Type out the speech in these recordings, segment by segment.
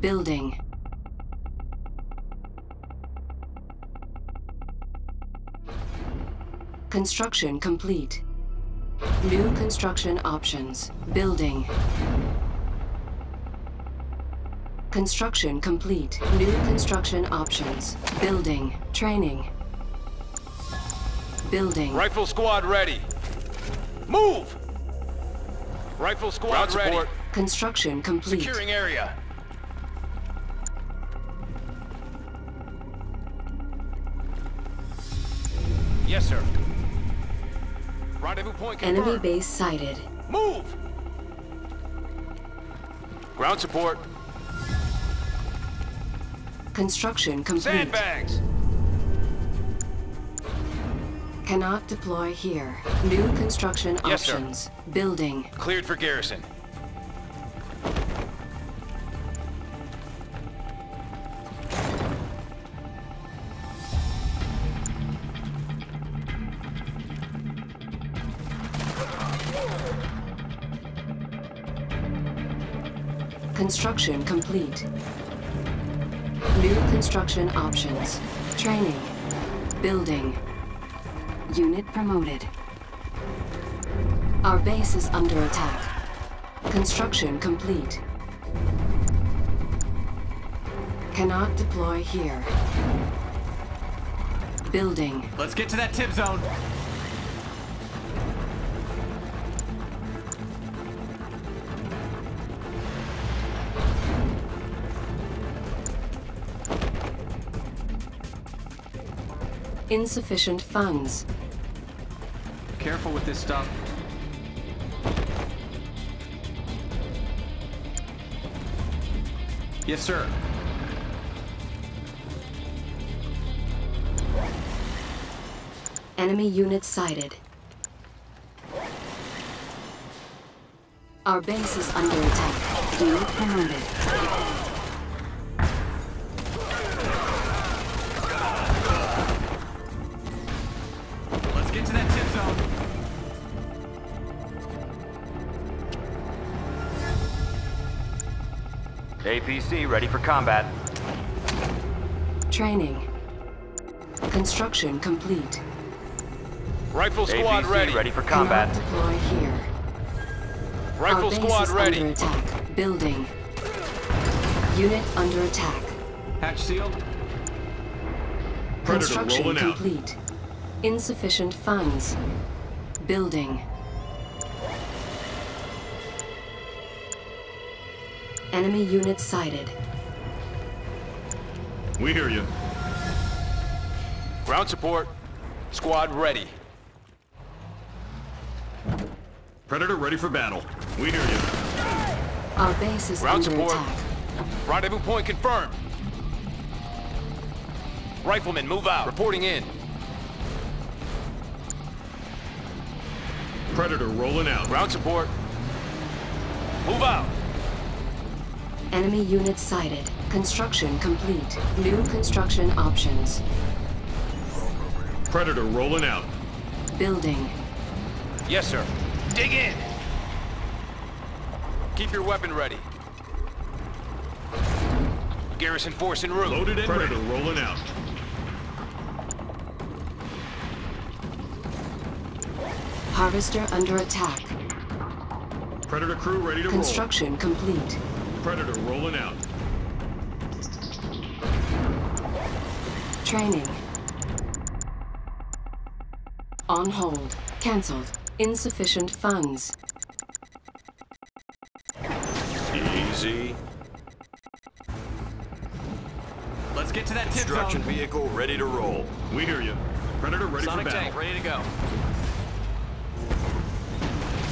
Building. Construction complete. New construction options. Building. Construction complete. New construction options. Building. Training. Building. Rifle squad ready. Move! Rifle squad Ground ready. support. Construction complete. Securing area. Yes, sir. Rendezvous point confirmed. Enemy base sighted. Move! Ground support. Construction complete. Sandbags! Cannot deploy here. New construction Yes, sir. options. Building. Cleared for garrison. Construction complete. New construction options. Training. Building. Unit promoted. Our base is under attack. Construction complete. Cannot deploy here. Building. Let's get to that tip zone. Insufficient funds. Careful with this stuff. Yes, sir. Enemy unit sighted. Our base is under attack. Unit promoted. APC ready for combat. Training. Construction complete. Rifle squad APC ready. ready for combat. Deploy here. Rifle Our base squad is ready. under attack. Building. Unit under attack. Hatch sealed. Construction rolling out. complete. Insufficient funds. Building. Enemy unit sighted. We hear you. Ground support. Squad ready. Predator ready for battle. We hear you. Our base is Ground under support. attack. Rendezvous point confirmed. Riflemen, move out. Reporting in. Predator rolling out. Ground support. Move out. Enemy unit sighted. Construction complete. New construction options. Predator rolling out. Building. Yes, sir. Dig in. Keep your weapon ready. Garrison force en route. Loaded and Predator rolling out. Harvester under attack. Predator crew ready to Construction complete. Roll. Predator rolling out. Training. On hold. Cancelled. Insufficient funds. Easy. Let's get to that tip Construction zone. vehicle ready to roll. We hear you. Predator ready Sonic for battle. tank ready to go.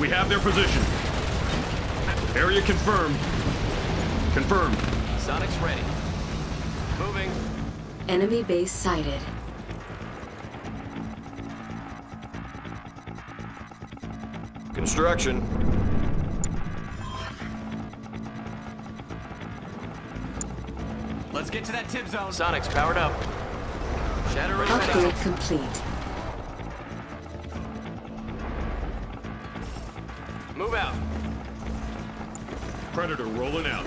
We have their position. Area confirmed. Confirmed. Sonic's ready. Moving. Enemy base sighted. Construction. Let's get to that tip zone. Sonic's powered up. Shatter ready. Upgrade complete. Move out. Predator rolling out.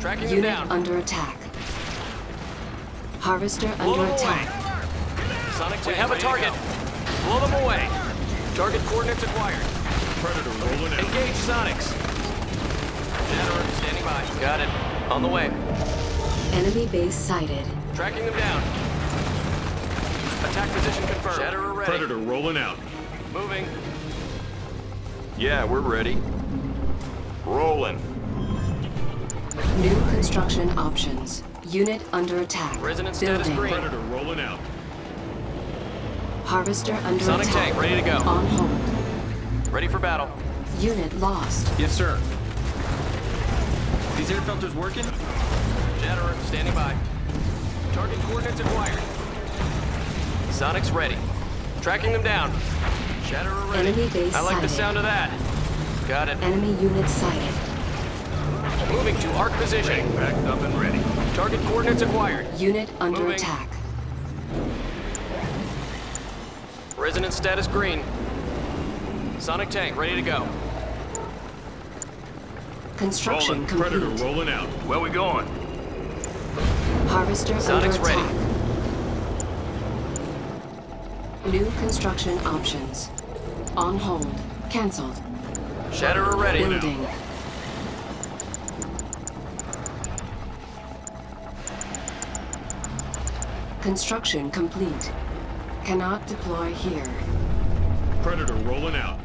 Tracking them Unit down. under attack. Harvester Blow under attack. away. Sonic We have a target. Blow them away. Target coordinates acquired. Predator rolling out. Engage Sonics. Generator standing by. Got it. On the way. Enemy base sighted. Tracking them down. Attack position confirmed. Shatterer ready. Predator rolling out. Moving. Yeah, we're ready. Rolling. New construction options. Unit under attack. Resonance status Building. green. Predator rolling out. Harvester under Sonic attack. tank ready to go. On hold. Ready for battle. Unit lost. Yes, sir. These air filters working? Shatterer standing by. Target coordinates acquired. Sonic's ready. Tracking them down. Shatterer ready. Enemy base I like the sound of that. Got it. Enemy unit sighted. Moving to arc position. Backed up and ready. Target coordinates acquired. Unit under Moving. attack. Resonance status green. Sonic tank ready to go. Construction Rolling. Predator rolling out. Where we going? Harvester Sonic's under ready. attack. New construction options. On hold. Cancelled. Shatterer ready. Building. Construction complete. Cannot deploy here. Predator rolling out.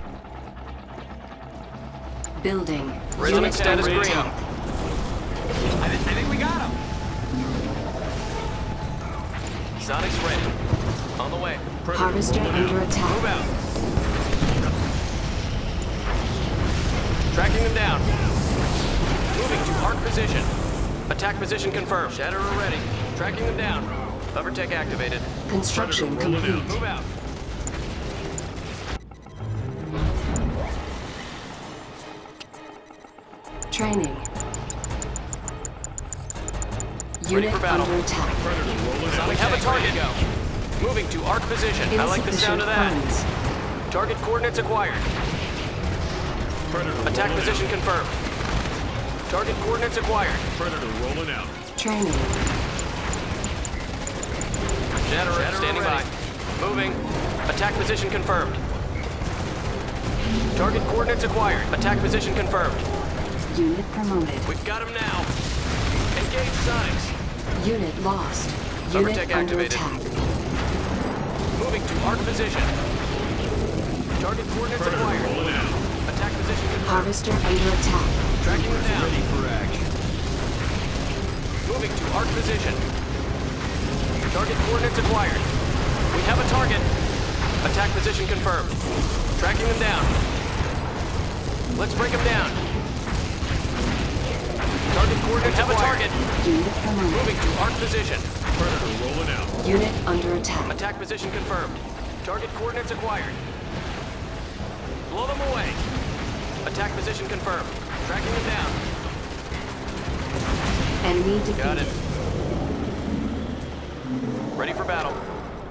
Building. Resonance Unit status under green. I, thi- I think we got him. Sonic's ready. On the way. Predator Harvester under out. Move attack. out. Tracking them down. Moving to arc position. Attack position confirmed. Shatterer ready. Tracking them down. Hovertech activated. Construction Predator rolling out. complete. Move out. Training. Ready Unit for battle. under attack. Predator rolling out. We have a target. Go. Moving to arc position. I like the sound of that. funds. Target coordinates acquired. Predator Attack position out. confirmed. Target coordinates acquired. Predator rolling out. Training. Shatterer standing by. Moving. Attack position confirmed. Target coordinates acquired. Attack position confirmed. Unit promoted. We've got him now. Engage Sonics. Unit lost. Unit Hovertech under activated. attack. Moving to arc position. Target coordinates Predator acquired. rolling. Attack position confirmed. Harvester under attack. Tracking them down. Ready for action. Moving to arc position. Target coordinates acquired. We have a target. Attack position confirmed. Tracking them down. Let's break them down. Target coordinates have a target. Unit promoted. Moving to arc position. Predator rolling out. Unit under attack. Attack position confirmed. Target coordinates acquired. Blow them away. Attack position confirmed. Tracking them down. Enemy defeated. Got it. Defeated. Ready for battle.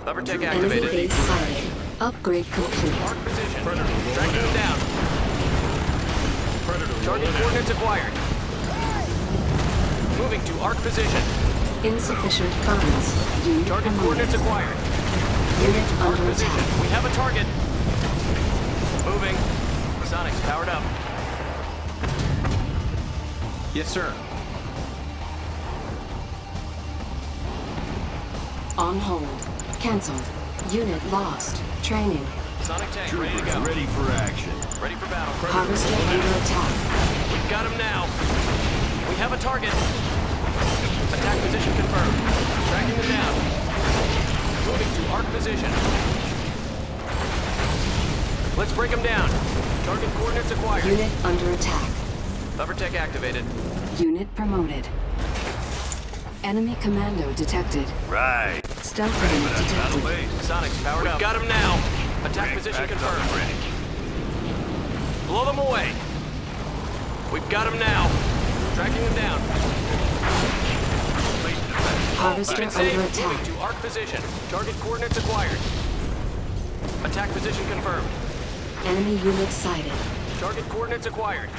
Hovertech Enemy activated. base sighted. Upgrade complete. Arc position. Predator rolling Tracking them out. down. Predator Target coordinates acquired. Moving to arc position. Insufficient funds. Target coordinates acquired. Unit Arc under position. attack. We have a target. Moving. Sonics powered up. Yes, sir. On hold. Cancelled. Unit lost. Training. Sonic tank ready to go. Ready for action. Ready for battle. Harvester under attack. We've got him now. We have a target. Attack position confirmed. Tracking them down. Moving to arc position. Let's break them down. Target coordinates acquired. Unit under attack. Hovertech activated. Unit promoted. Enemy commando detected. Right. Stealth unit detected. Sonics powered. We've got him now. Attack position confirmed. Blow them away. We've got him now. Tracking them down. Harvester Keep under safe. attack. Moving to arc position. Target coordinates acquired. Attack position confirmed. Enemy unit sighted. Target coordinates acquired.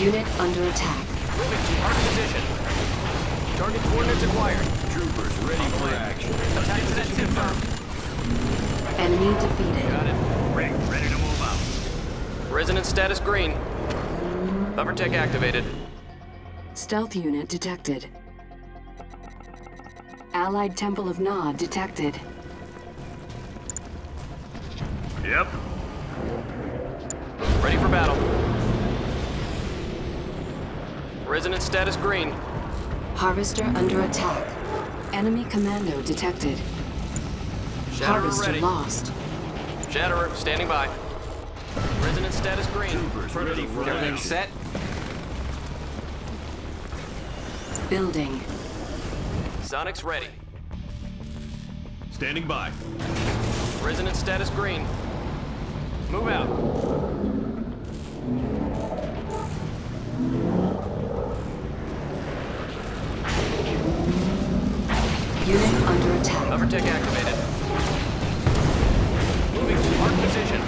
Unit under attack. Moving to arc position. Target coordinates acquired. Troopers ready for action. Attack position confirmed. Enemy defeated. Got it. Rig, ready to move out. Resonance status green. Hover tech activated. Stealth unit detected. Allied Temple of Nod detected. Yep. Ready for battle. Resonance status green. Harvester under attack. Enemy commando detected. Shatterer Harvester ready. lost. Shatterer standing by. Resonance status green. Troopers ready for Everything set? Building. Sonics ready. Standing by. Resonance status green. Move out. Attack. Hover tech activated. Moving to arc position.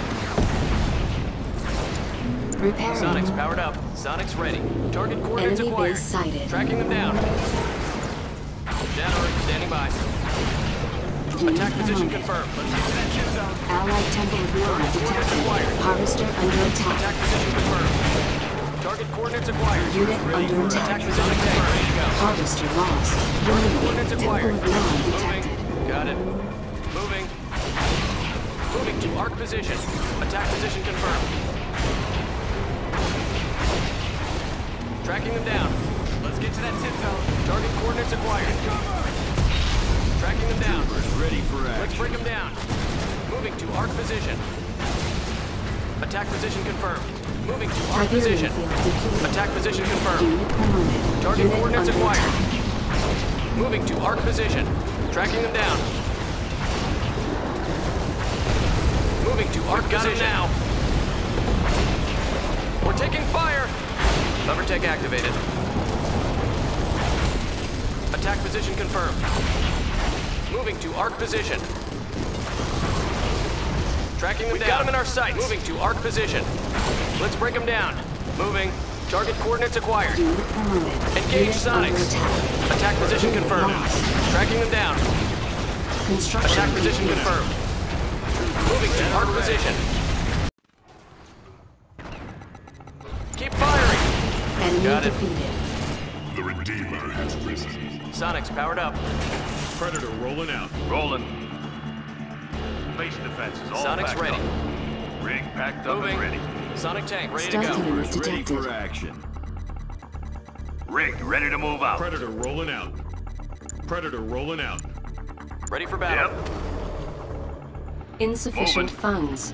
Repairing. Sonics powered up. Sonics ready. Target coordinates Enemy acquired. base sighted. Tracking them down. Shatterer standing by. Unit Attack position confirmed. Allied Temple of Nod detected. Harvester under Attack attack. position confirmed. Target coordinates acquired. Unit under Attack attack. position confirmed. Ready to go. Harvester lost. Coordinates Temple of Nod detected. Got it. Moving. Moving to arc position. Attack position confirmed. Tracking them down. Let's get to that tip zone. Target coordinates acquired. Tracking them down. Troopers ready for action. Let's action. break them down. Moving to arc position. Attack position confirmed. Moving to arc position. Attack position confirmed. Target coordinates acquired. Moving to arc position. Tracking them down. Moving to arc position. now. We're taking fire. Hover tech activated. Attack position confirmed. Moving to arc position. Tracking them We down. got 'em in our sights. Moving to arc position. Let's break them down. Moving. Target coordinates acquired. Engage Sonics. attack. Attack position confirmed. Tracking them down. Construction Attack position confirmed. Moving to arc position. Keep firing. Enemy Got it. defeated. The Redeemer has risen. Sonics powered up. Predator rolling out. Rolling. Base defenses all Sonics ready. up. Rig packed up Moving. and ready. Sonic tank ready to Stealth go. unit Troopers ready for action. Rig ready to move out. Predator rolling out. Predator rolling out. Ready for battle. Yep. Insufficient Moving. funds.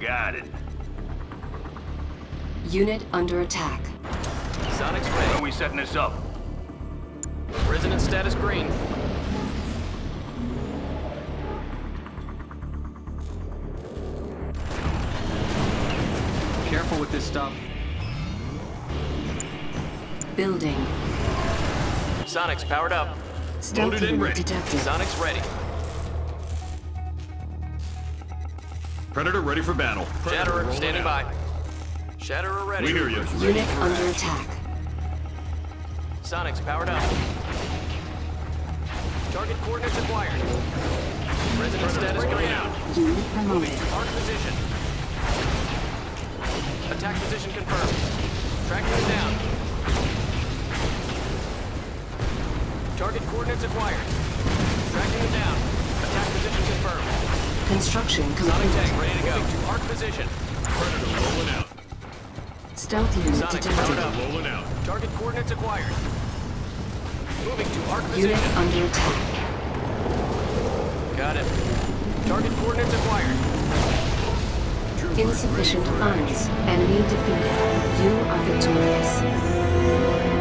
Got it. Unit under attack. Sonics How are we setting this up? Resonance status green. This stuff. Building. Sonics powered up. Stealth Loaded and ready. detected. Sonics ready. Predator ready for battle. Predator Shatterer standing out. by. Shatterer ready. We hear you. Unit under attack. Sonics powered up. Target coordinates acquired. Resonance status green out. Unit promoted. Arc position. Attack position confirmed. Tracking them down. Target coordinates acquired. Tracking them down. Attack position confirmed. Construction Sonic complete. tank ready to go. Moving to arc position. Predator rolling out. Stealth unit Sonic detected. up. Rolling out. Target coordinates acquired. Moving to arc Unit under attack. Got it. Target coordinates acquired. Insufficient funds. Enemy defeated. You are victorious.